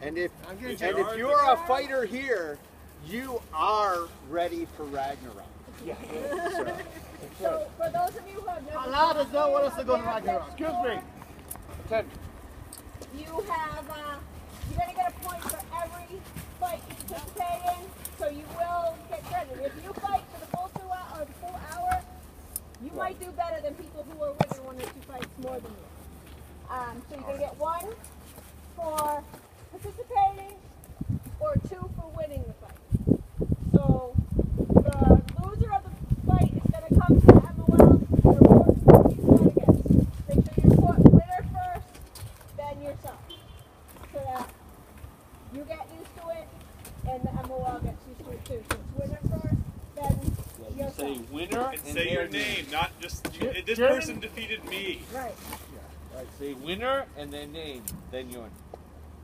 And if and if you're a fighter here, you are ready for Ragnarok. Yeah. So for those of you who have never Allah does not want us to go to Ragnarok. Excuse me. Ten. You have, uh, you're gonna get a point for every fight you participate in, so you will get credit. If you fight for the full two hour, or the full hour, you might do better than people who are winning one or two fights more than you. Um, so you're gonna get one for participating, or two for winning the fight. So the loser of the fight is gonna come to MOL and report who he's going against. Make sure you report winner first, then yourself. So that you get used to it and the MOL gets used to it too. So it's winner first, then yourself. Say winner And say your name, not just you, this Jeremy- person defeated me. Right. Right, say winner and then name, then your.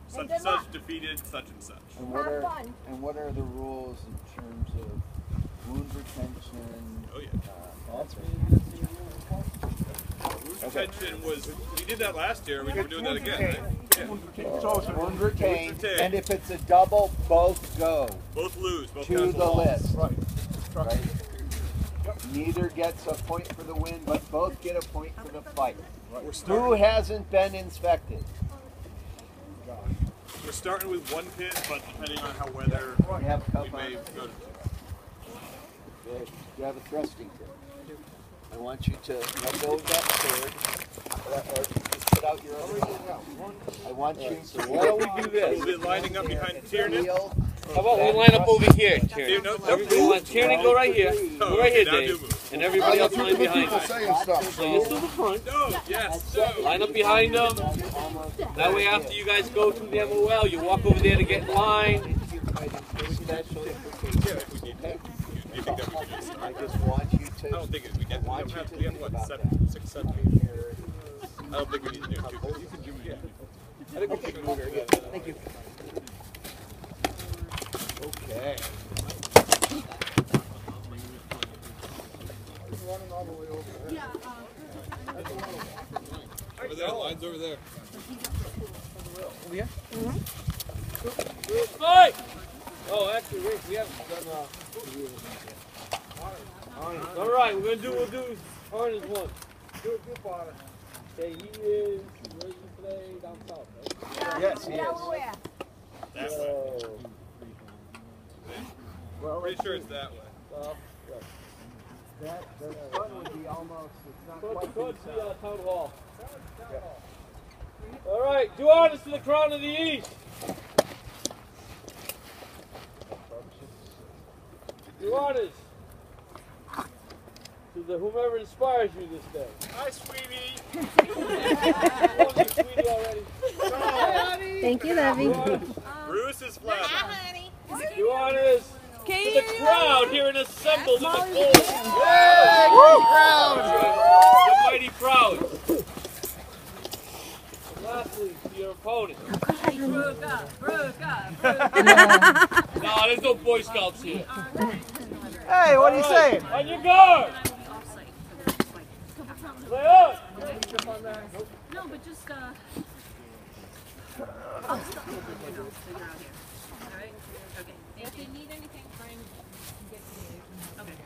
Such and good such luck. defeated such and such. And what Have are fun. and what are the rules in terms of wound retention? Oh yeah. Uh, that's Retention was we did that last year. We were doing that again. Right? Yeah. wound retained, retained. and if it's a double, both go Both lose. Both to count. the list. Right. Right. Neither gets a point for the win, but both get a point for the fight. We're Who hasn't been inspected? We're starting with one pin, but depending on how weather, You have we may on. go to. Good. You have a thrusting pin. I want you to let go of that sword, or, or just put out your other hand. I want you to. Why don't we do this? We've been lining up behind Tiernan. Feel How about we line up over here, Here, Tierney? no, no. Everybody line, Tierney, go right here. Go right here, Dave. And everybody else line behind you. saying stuff. So you're to the front. Yes. Line up behind them. That way, after you guys go to the MOL, you walk over there to get in line. Yeah, we need to. You, you think that we could just I just want you I don't think it, we get. We want have, you we have what seven, six, seven. I don't think we need to do it too. You can do it. I think we should move it. Thank you. Lines over there. Fight! Oh, actually, wait, we haven't done, uh... All right, we're gonna do, we'll do Harness one. Okay, he is, where is he today? Down south, right? Yes, he is. Delaware. That way. So, Pretty sure it's that way. uh, That, the sun would be almost, it's not towards, quite towards the the uh, town hall. All right, do honors to the crown of the east. Do honors to the whomever inspires you this day. Hi, sweetie. Love you, sweetie, already. Thank you, Lovey. Do honors, Bruce is flat. do honors to the crowd here and assembled in the cold. The mighty crowd. And lastly, to your opponent. No, there's no Boy Scouts here. Hey, what are you All right, saying? On your guard. Lay up. No, but just, uh. I'll stop. You know, figure out here. Alright? Okay. If you need anything, Brian can get to me. Okay,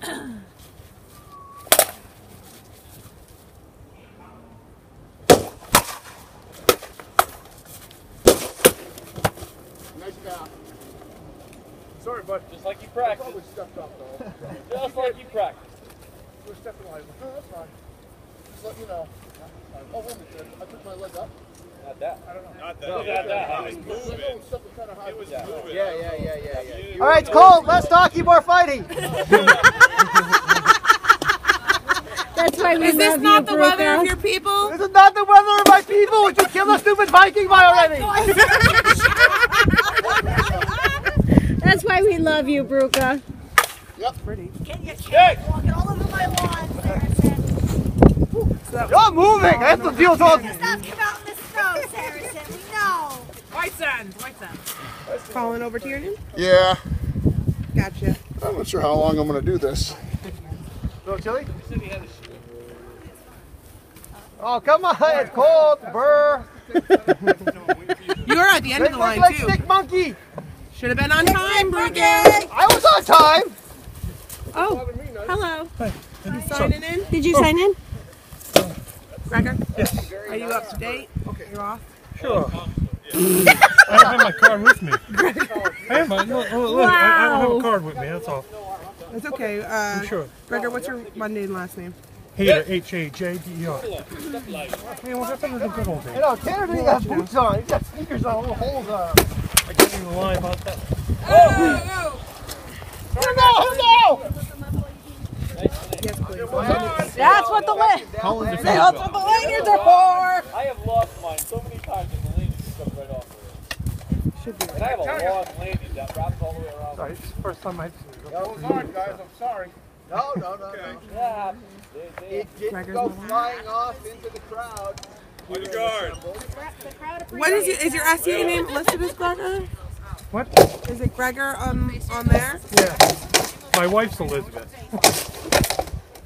alright. Nice job. Sorry, bud. Just like you practiced. Probably stepped up though. Just like you practiced. We're stepping live. No, that's fine. Just let you know. Oh, wait a minute. I took my leg up. Not that. Not that. No, yeah, not that. It was know moving. Kind of high. It was Yeah. moving. Yeah, yeah, yeah, yeah, yeah. All right, it's cold. Less talking, more fighting. That's why we Is this not the weather Bruca. of your people? This is not the weather of my people. Would you kill the stupid Viking by already? Oh That's why we love you, Bruca. Kick. Walking all over my lawn, Saracen. You're moving. I have to deal with all. Stuff come out in the snow, Saracen. We know. White sand, white sand. Falling over to your knee? Yeah, Gotcha. I'm not sure how long I'm going to do this. No chili? You said he had a shoe. Oh, come on, it's cold, burr. You're at the end of the line like too. stick monkey. Should have been on time, Bridget. I was on time. Oh, hello. You signing in? Did you sign in? Gregor? Yes. Are you up to date? Okay. You're off? Sure. I don't have my card with me. I have my, no, no, look, I, I don't have a card with me, that's all. That's okay. Uh, I'm sure. Gregor, what's your Monday and last name? Hater, H-A-J-D-E-R. Hey, what happened to the good old You days? know, Tanner didn't got boots on. He's got sneakers on, little holes on. I can't even about that. Who know? Who know? Yes, please. That's what the lanyards. That's what the lanyards are for. I have lost mine so many times and the lanyard just comes right off of it. Should be. And I have a long lanyard that wraps all the way around. Sorry, it's the first time I've seen it. That was hard, guys. I'm sorry. No, no, no, no. Yeah, they, they, It didn't go flying off into the crowd. On the guard. What is your is your SCA name listed as Gregor? What? Is it Gregor um on there? Yeah. My wife's Elizabeth.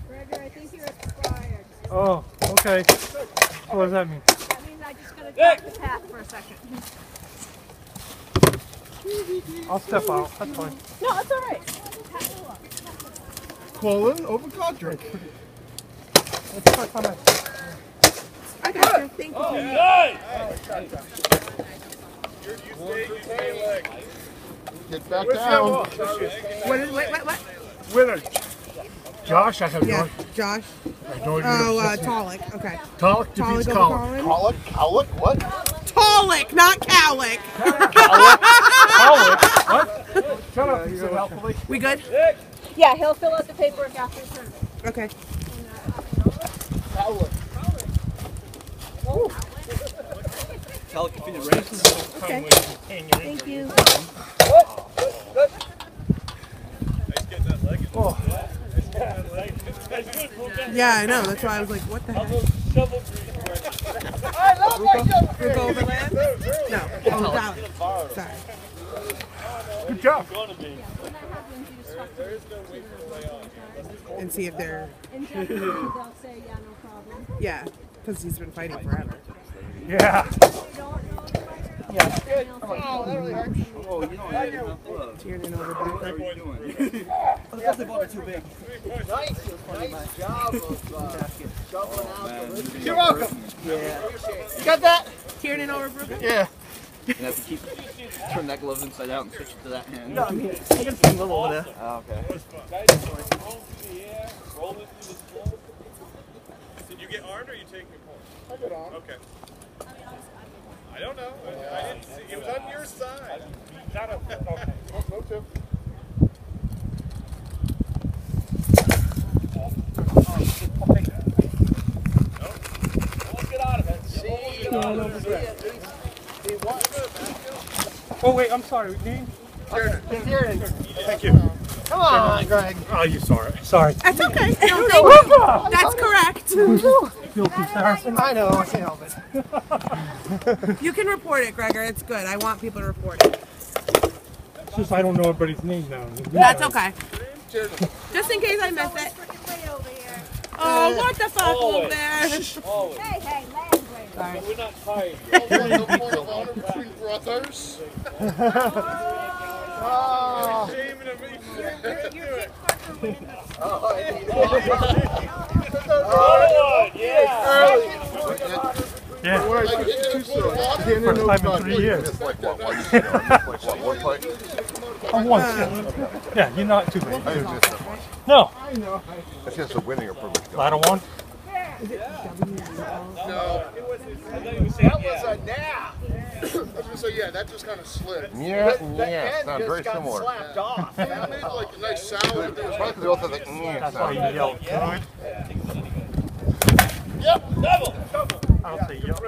Gregor, I think you're expired. Oh, okay. What does that mean? That means I just gotta talk to Pat for a second. I'll step out, that's fine. No, it's all right. Colin over Godric. That's the first time I... I got you. Thank you. Get back down. What is wait what what? Winner. Josh, I have Yeah, no, Josh. I have no idea. Oh, uh, Tolic. Okay. Tolic Tolic defeats over Colin. Colin. Cowlick? Cowlick? What? Tolic, not Cowlick. Tolic? What? Shut up, you said helpfully. We good? Yeah, he'll fill out the paperwork after his turn. Okay. Cowlick. Thank you. Nice getting that leg in. Oh, Yeah, I know. That's why I was like, what the heck? I love my young Rick Overland? No. Oh, Tolic. Sorry. good job. gonna be. And see if they're They'll say, yeah, no problem. yeah, because he's been fighting forever. Yeah. Yeah. Oh, that really hurts. Tiernan over Booker. Nice, nice job of uh, shoveling out the. You're welcome. Yeah. You got that? Tiernan over Booker? Yeah. You have to keep turn that glove inside out and switch it to that hand. No, I mean, I can see a little over there. Oh, okay. The. Did you get armed or you taking a point? I got on. Okay. I don't know. I, I didn't see. It was on your side. Not a, okay. No tip. Let's get out of it. See, see, at least, see what? Oh, wait, I'm sorry. Name? Tiernan. Thank you. Come on, Greg. Oh, you saw it. Sorry. That's okay. No, thank you. That's correct. Guilty Saracen. I know, I can't help it. You can report it, Gregor. It's good. I want people to report it. It's just I don't know everybody's name now. That's okay. Just in case I miss it. Way over here. Oh, what the fuck over there? Always. Hey, hey, land grab. We're not tired. No point of honor between brothers. Oh, Shame and a do it. oh, I Oh, yeah. Yeah. Like, it's too soon. First time in three years. Like what? Why you sit on? Like what? One fight? I'm once. Yeah. yeah, you're not too bad. I didn't miss that much. No. That's just a winning or privilege. Ladder one. Yeah. No. that was a nap. I was gonna say, yeah, that just kind of slid. Yeah, The yeah. end Sounds just very got similar. slapped off. It made like a nice sound. It's probably because they also have the yeah That's why sound. you yell good. Yep. Double. Double. I'll say yell.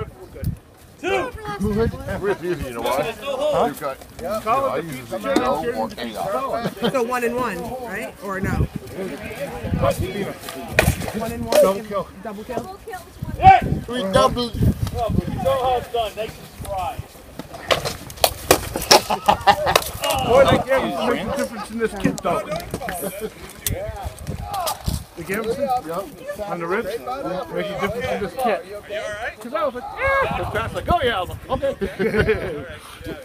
Where's easy, you know why? Huh? You've got, yep. you know, I use the zero or AI. So one and one, right? Or no? One and one. Double kill. Double kill. Double kill We double. Oh, but you know how it's done. Nice and spry. Boy, that game makes a difference in this kid, though. The gambeson? On the ribs? Make a difference in this kit. Because I was like, yeah. Because Pat's like, oh yeah. Okay.